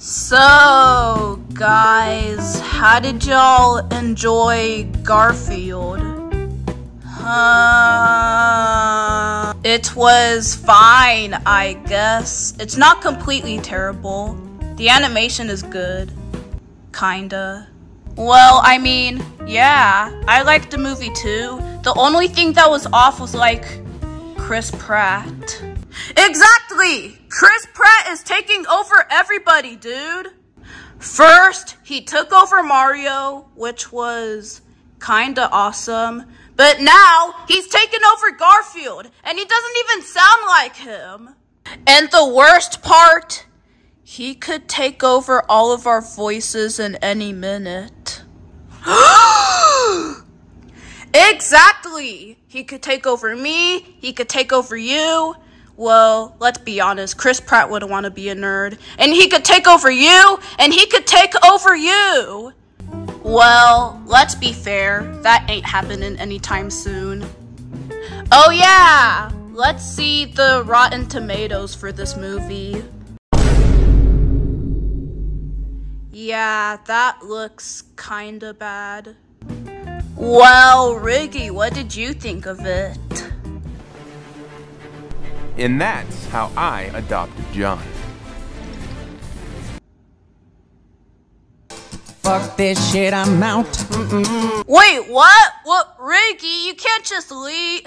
So, guys, how did y'all enjoy Garfield? Uh, it was fine, I guess. It's not completely terrible. The animation is good. Kinda. Well, I mean, yeah, I liked the movie too. The only thing that was off was like Chris Pratt. Exactly! Chris Pratt is taking over everybody, dude. First, he took over Mario, which was kinda awesome. But now, he's taken over Garfield, and he doesn't even sound like him. And the worst part, he could take over all of our voices in any minute. exactly! He could take over me, he could take over you. Well, let's be honest, Chris Pratt wouldn't want to be a nerd. And he could take over you, and he could take over you. Well, let's be fair, that ain't happening anytime soon. Oh yeah! Let's see the Rotten Tomatoes for this movie. Yeah, that looks kinda bad. Well, Riggy, what did you think of it? And that's how I adopted John. Fuck this shit, I'm out. Mm-mm. Wait, what? What, Riggy? You can't just leave.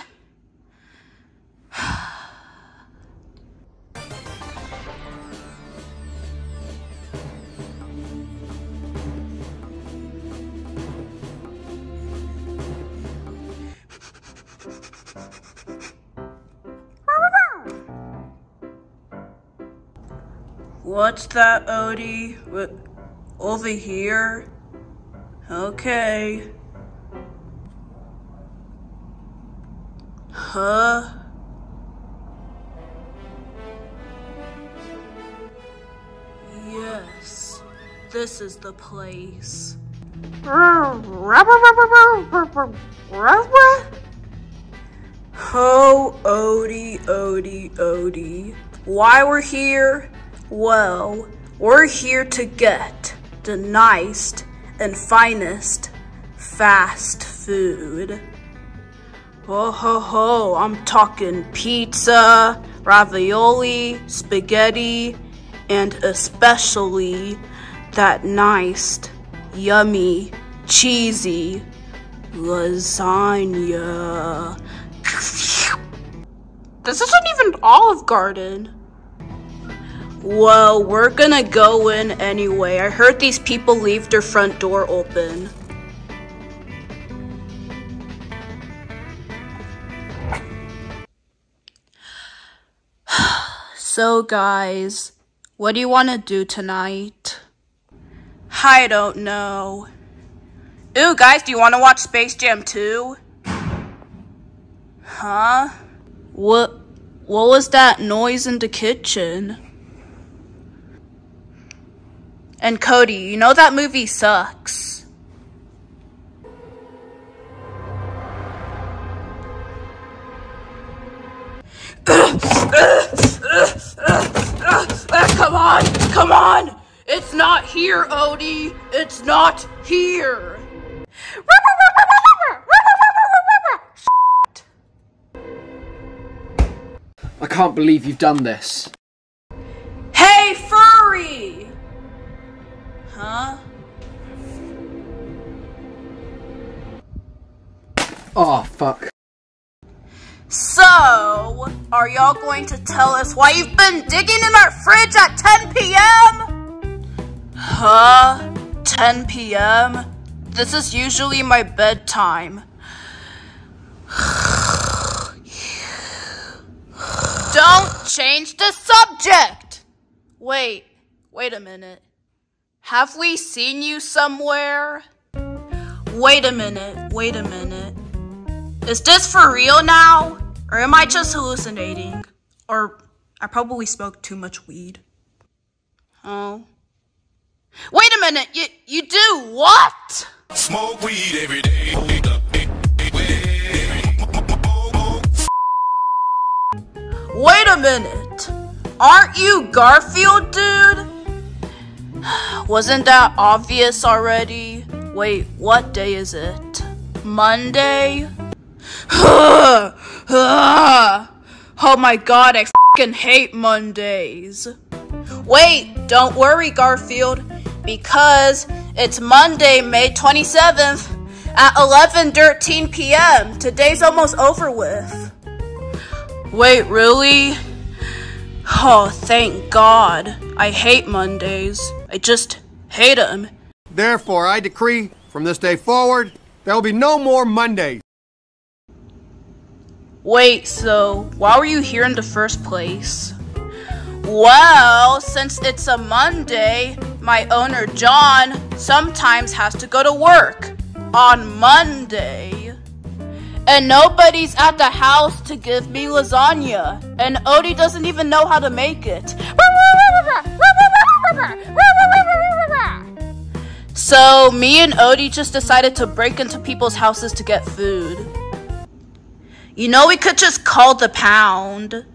What's that, Odie? What, over here? Okay. Huh? Yes, this is the place. Oh, Odie, Odie, Odie. Why we're here? Well, we're here to get the nicest and finest fast food. Ho ho ho, I'm talking pizza, ravioli, spaghetti, and especially that nice, yummy, cheesy lasagna. This isn't even Olive Garden. Well, we're gonna go in anyway. I heard these people leave their front door open. so, guys, what do you want to do tonight? I don't know. Ooh, guys, do you want to watch Space Jam 2? Huh? What, what was that noise in the kitchen? And Cody, you know that movie sucks. come on, come on! It's not here, Odie! It's not here! I can't believe you've done this. Are y'all going to tell us why you've been digging in our fridge at 10 p.m.? Huh? 10 p.m.? This is usually my bedtime. Don't change the subject! Wait, wait a minute. Have we seen you somewhere? Wait a minute, wait a minute. Is this for real now? Or am I just hallucinating? Or I probably smoked too much weed. Oh. Wait a minute, you, you do what? Smoke weed every day. Wait a minute. Aren't you Garfield, dude? Wasn't that obvious already? Wait, what day is it? Monday? oh my god, I fucking hate Mondays. Wait, don't worry, Garfield, because it's Monday, May 27th at 11:13 p.m. Today's almost over with. Wait, really? Oh, thank God. I hate Mondays. I just hate them. Therefore, I decree from this day forward, there will be no more Mondays. Wait, so why were you here in the first place? Well, since it's a Monday, my owner John sometimes has to go to work on Monday. And nobody's at the house to give me lasagna. And Odie doesn't even know how to make it. So, me and Odie just decided to break into people's houses to get food. You know, we could just call the pound.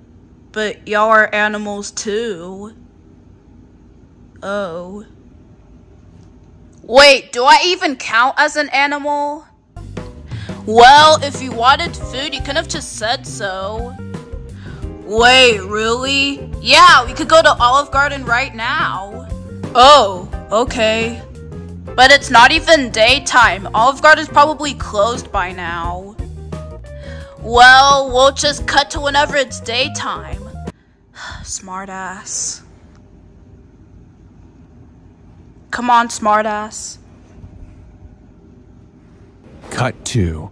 But y'all are animals too. Oh. Wait, do I even count as an animal? Well, if you wanted food, you could have just said so. Wait, really? Yeah, we could go to Olive Garden right now. Oh, okay. But it's not even daytime. Olive Garden's probably closed by now. Well, we'll just cut to whenever it's daytime. Smartass. Come on, smartass. Cut two.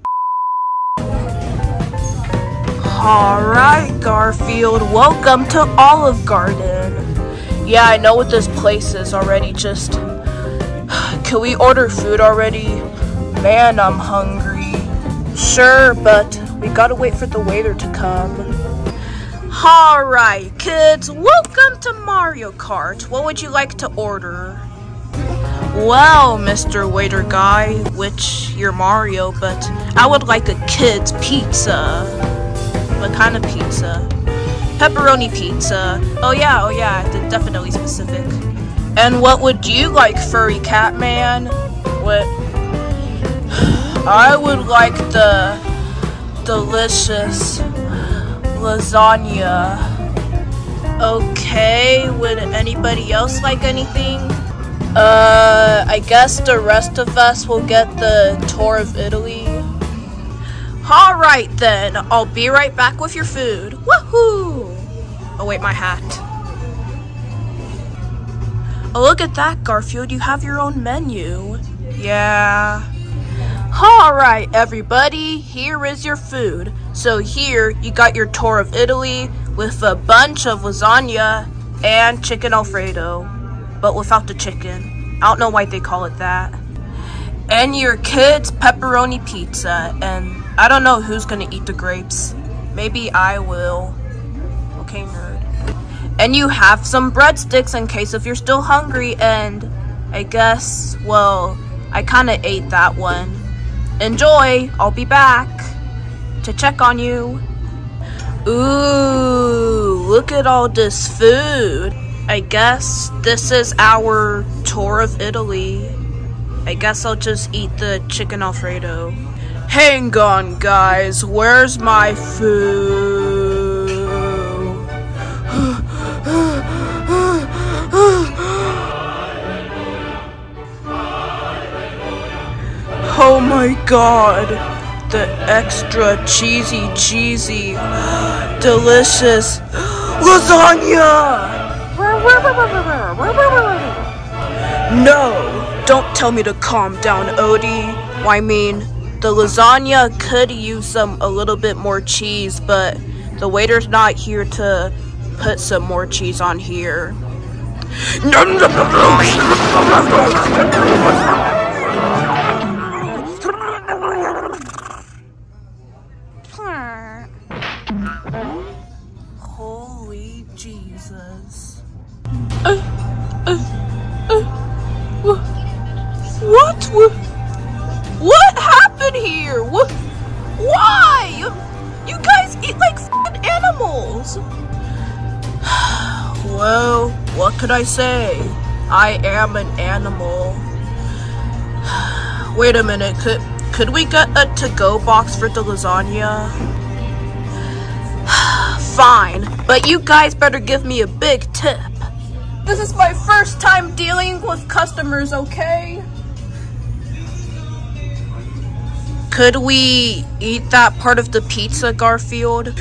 Alright, Garfield, welcome to Olive Garden. Yeah, I know what this place is already, just. Can we order food already? Man, I'm hungry. Sure, but we gotta wait for the waiter to come. Alright, kids, welcome to Mario Kart. What would you like to order? Well, Mr. Waiter Guy, which you're Mario, but I would like a kid's pizza. What kind of pizza? Pepperoni pizza. Oh yeah, oh yeah, definitely specific. And what would you like, furry cat man? What? I would like the delicious lasagna. Okay, would anybody else like anything? Uh, I guess the rest of us will get the tour of Italy. Alright then, I'll be right back with your food. Woohoo! Oh wait, my hat. Oh look at that, Garfield, you have your own menu. Yeah. Alright, everybody, here is your food. So here, you got your tour of Italy with a bunch of lasagna and chicken alfredo. But without the chicken. I don't know why they call it that. And your kid's pepperoni pizza. And I don't know who's gonna eat the grapes. Maybe I will. Okay, nerd. And you have some breadsticks in case if you're still hungry. And I guess, well, I kinda ate that one. Enjoy! I'll be back to check on you. Ooh, look at all this food. I guess this is our tour of Italy. I guess I'll just eat the chicken alfredo. Hang on, guys. Where's my food? God. The extra cheesy, cheesy, delicious lasagna! No! Don't tell me to calm down, Odie. I mean, the lasagna could use some a little bit more cheese, but the waiter's not here to put some more cheese on here. Wait a minute, could could we get a to-go box for the lasagna? Fine, but you guys better give me a big tip. This is my first time dealing with customers, okay? Could we eat that part of the pizza, Garfield?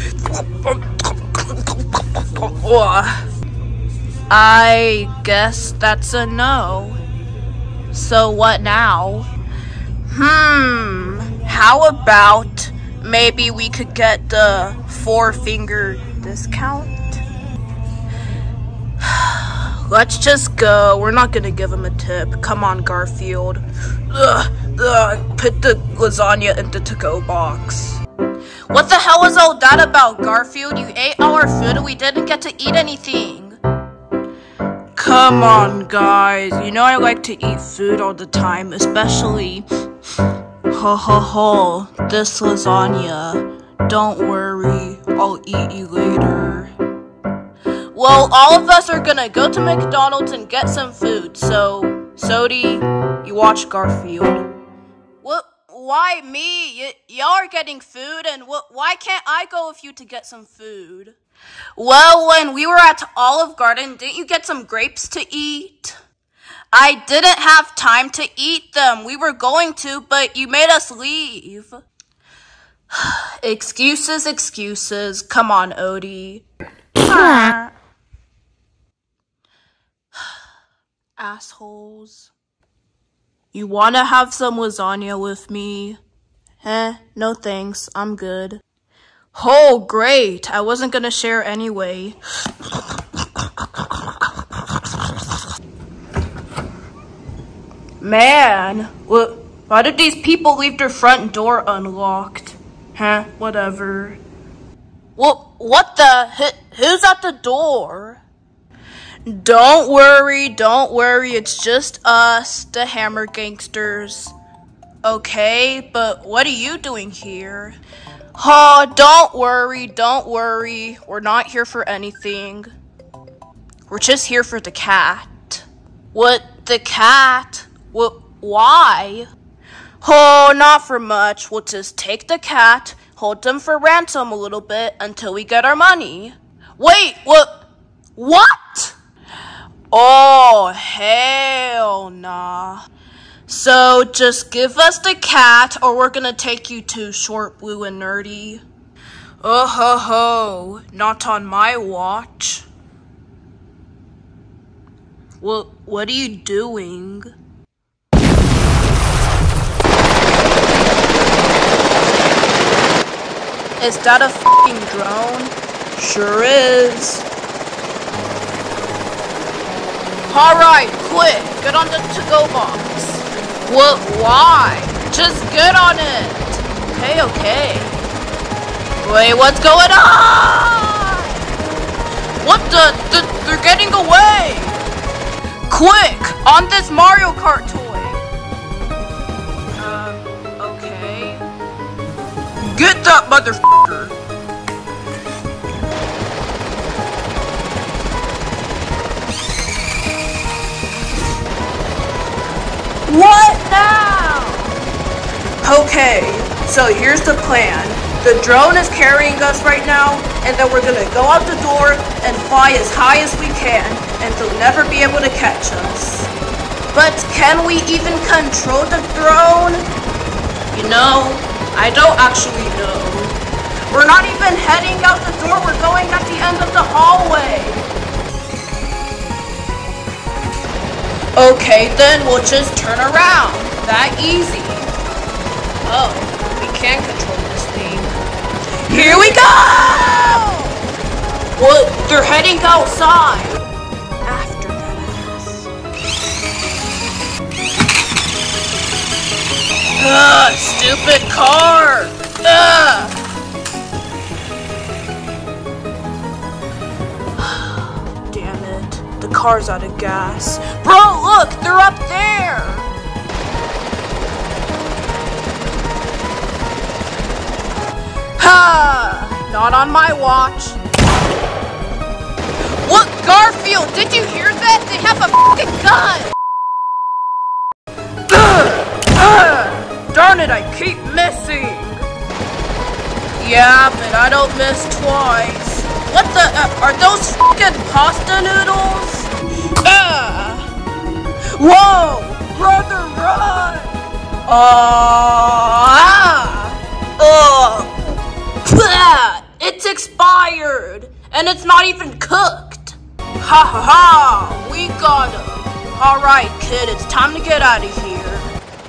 I guess that's a no. So what now? Hmm, how about maybe we could get the four finger discount? Let's just go. We're not gonna give him a tip. Come on, Garfield. Ugh, ugh, put the lasagna in the to-go box. What the hell is all that about, Garfield? You ate all our food and we didn't get to eat anything. Come on, guys. You know I like to eat food all the time, especially. Ho ho ho, this lasagna. Don't worry, I'll eat you later. Well, all of us are gonna go to McDonald's and get some food, so, Sodi, you watch Garfield. What? Why me? Y'all are getting food, and wh- why can't I go with you to get some food? Well, when we were at Olive Garden, didn't you get some grapes to eat? I didn't have time to eat them. We were going to, but you made us leave. excuses, excuses. Come on, Odie. Assholes. You wanna have some lasagna with me? Eh, no thanks. I'm good. Oh, great. I wasn't gonna share anyway. Man? Why did these people leave their front door unlocked? Huh? Whatever. What? What the? Who's at the door? Don't worry, don't worry. It's just us, the Hammer Gangsters. Okay, but what are you doing here? Oh, don't worry, don't worry. We're not here for anything. We're just here for the cat. What? The cat? What? Why? Oh, not for much. We'll just take the cat, hold them for ransom a little bit until we get our money. Wait, what? What? Oh, hell nah. So just give us the cat or we're gonna take you to Short Blue and Nerdy. Oh ho ho, not on my watch. What, what are you doing? Is that a fing drone? Sure is. Alright, quick, get on the to-go box. What, why? Just get on it. Okay, okay. Wait, what's going on? What the, the, they're getting away. Quick, on this Mario Kart toy. Uh, okay. Get that motherfucker. Okay, so here's the plan. The drone is carrying us right now, and then we're gonna go out the door and fly as high as we can, and they'll never be able to catch us. But can we even control the drone? You know, I don't actually know. We're not even heading out the door, we're going at the end of the hallway. Okay, then we'll just turn around. That easy. Oh, we can control this thing. Here we go! Well, they're heading outside. After that, guess. Ugh, stupid car! Ugh! Ah! Damn it. The car's out of gas. Bro, look! They're up there! Ha! Not on my watch. Look, Garfield, did you hear that? They have a fucking gun! Darn it, I keep missing! Yeah, but I don't miss twice. What the? Uh, are those fucking pasta noodles? Ah! Whoa! Brother, run! Uh, ah! Ugh! Ah, It's expired! And it's not even cooked! Ha ha ha! We got him! Alright, kid, it's time to get out of here.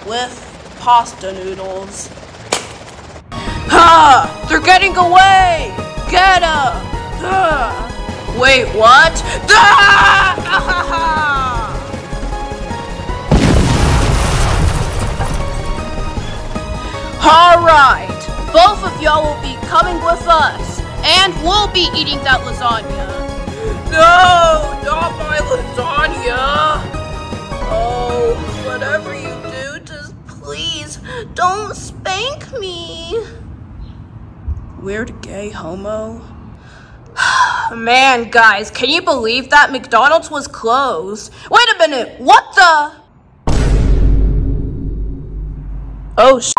With pasta noodles. Ha! They're getting away! Get! Ah. Wait, what? Ah! Ha, ha! Alright, both of y'all will be coming with us, and we'll be eating that lasagna. No, not my lasagna! Oh, whatever you do, just please don't spank me. Weird gay homo. Man, guys, can you believe that McDonald's was closed? Wait a minute, what the? Oh, sh.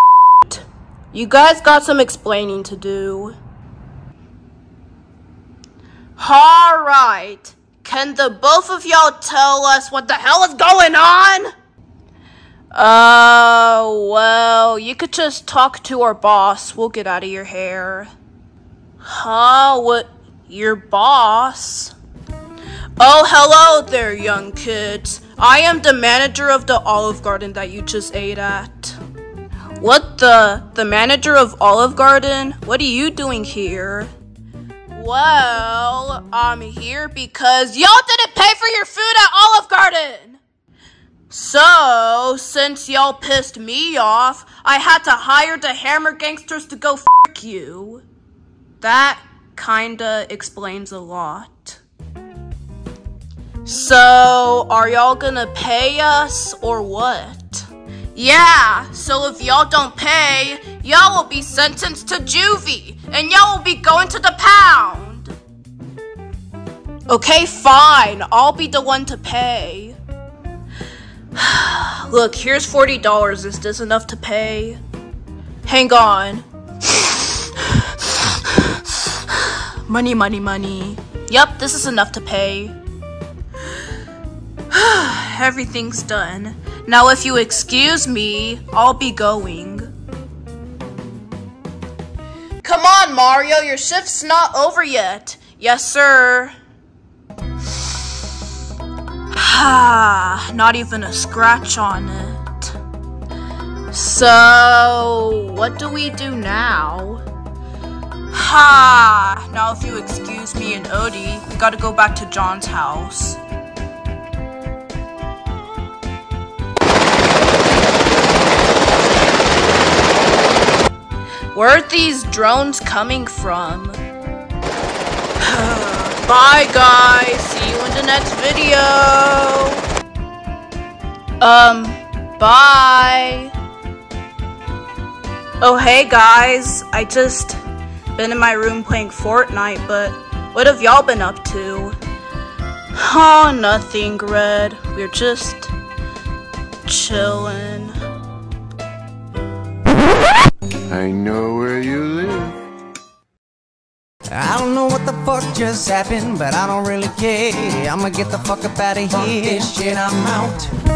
You guys got some explaining to do. Alright. Can the both of y'all tell us what the hell is going on? Uh, well, you could just talk to our boss. We'll get out of your hair. Huh? What? Your boss? Oh, hello there, young kids. I am the manager of the Olive Garden that you just ate at. What the? The manager of Olive Garden? What are you doing here? Well, I'm here because y'all didn't pay for your food at Olive Garden! So, since y'all pissed me off, I had to hire the Hammer Gangsters to go f you. That kinda explains a lot. So, are y'all gonna pay us or what? Yeah, so if y'all don't pay, y'all will be sentenced to juvie, and y'all will be going to the pound. Okay, fine, I'll be the one to pay. Look, here's $40. Is this enough to pay? Hang on. money, money, money. Yep, this is enough to pay. Everything's done. Now, if you excuse me, I'll be going. Come on, Mario, your shift's not over yet. Yes, sir. Ah, not even a scratch on it. So, what do we do now? Ha! Now, if you excuse me and Odie, we gotta go back to John's house. Where are these drones coming from? Bye guys, see you in the next video. Um, bye. Oh hey guys, I just been in my room playing Fortnite, but what have y'all been up to? Oh, nothing, Red. We're just chilling. I know where you live. I don't know what the fuck just happened, but I don't really care. I'ma get the fuck up out of here. Fuck this shit, I'm out.